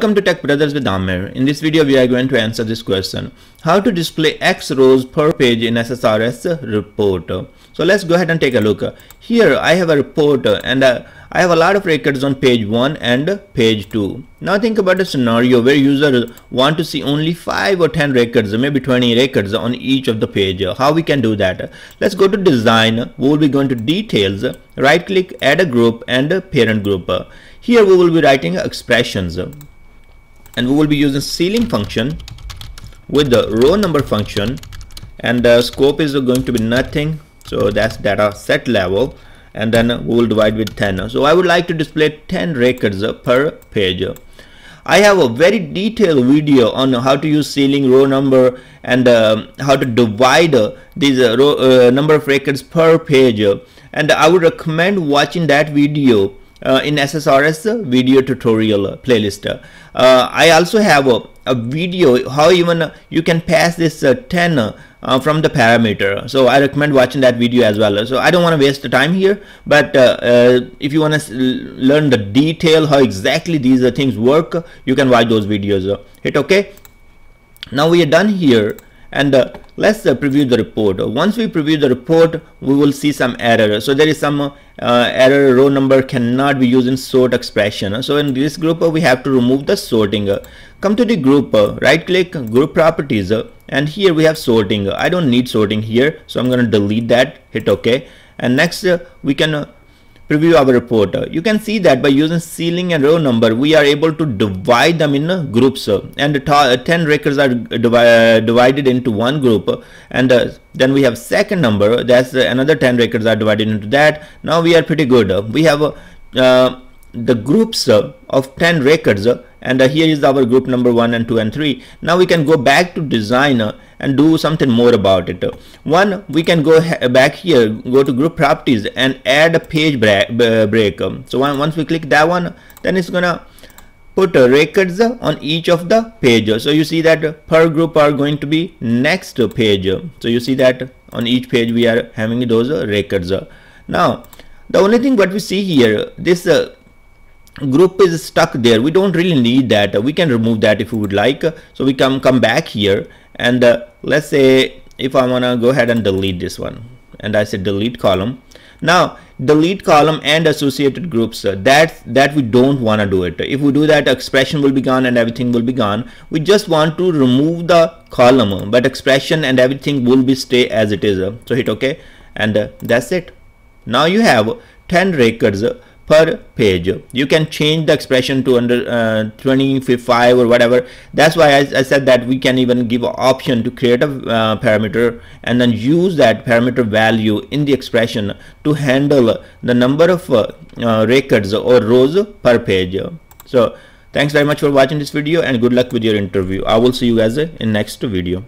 Welcome to Tech Brothers with Amir. In this video we are going to answer this question. How to display X rows per page in SSRS report. So let's go ahead and take a look. Here I have a report and uh, I have a lot of records on page 1 and page 2. Now think about a scenario where users want to see only 5 or 10 records, maybe 20 records on each of the page. How we can do that? Let's go to design. We will be going to details, right click, add a group and parent group. Here we will be writing expressions and we will be using ceiling function with the row number function and the scope is going to be nothing. So that's data set level and then we will divide with 10 so I would like to display 10 records per page. I have a very detailed video on how to use ceiling row number and uh, how to divide uh, these uh, row, uh, number of records per page. And I would recommend watching that video uh, in SSRS video tutorial playlist. Uh, I also have a, a, video how even you can pass this uh, 10 uh, from the parameter. So I recommend watching that video as well. So I don't want to waste the time here but uh, uh, if you want to learn the detail how exactly these things work you can watch those videos. Hit okay. Now we are done here and uh, let's uh, preview the report. Uh, once we preview the report we will see some error. So there is some uh, error. Row number cannot be used in sort expression. So in this group uh, we have to remove the sorting. Uh, come to the group right click group properties and here we have sorting. I don't need sorting here so I'm going to delete that hit OK and next we can preview our report. You can see that by using ceiling and row number, we are able to divide them in groups and 10 records are divided into one group and uh, then we have second number that's another 10 records are divided into that. Now we are pretty good. We have uh, the groups of 10 records and uh, here is our group number 1 and 2 and 3 now we can go back to design and do something more about it. One we can go back here go to group properties and add a page break. So once we click that one then it's gonna put records on each of the pages. So you see that per group are going to be next page. So you see that on each page we are having those records. Now the only thing what we see here this uh, group is stuck there. We don't really need that. We can remove that if we would like. So we come come back here and uh, let's say if I want to go ahead and delete this one and I say delete column. Now delete column and associated groups uh, that that we don't want to do it. If we do that expression will be gone and everything will be gone. We just want to remove the column but expression and everything will be stay as it is so hit ok and uh, that's it. Now you have 10 records per page. You can change the expression to under uh, 25 or whatever. That's why I, I, said that we can even give option to create a uh, parameter and then use that parameter value in the expression to handle the number of uh, uh records or rows per page. So thanks very much for watching this video and good luck with your interview. I will see you guys in next video